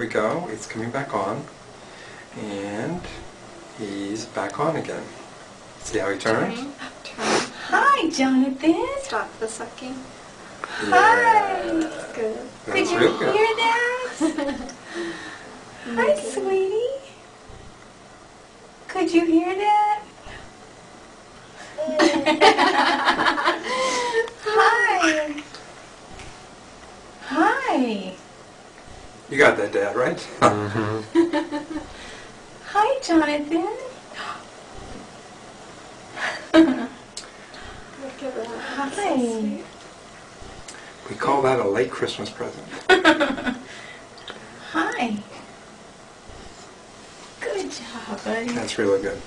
we go. It's coming back on. And he's back on again. See how he turns? Turning. Turn. Hi, Jonathan. Stop the sucking. Hi. Good. Could That's you real hear good. that? Hi, Make sweetie. Could you hear that? Hi. Hi. You got that, Dad, right? Mm-hmm. Hi, Jonathan. Look at that. So Hi. We call that a late Christmas present. Hi. Good job, buddy. That's really good.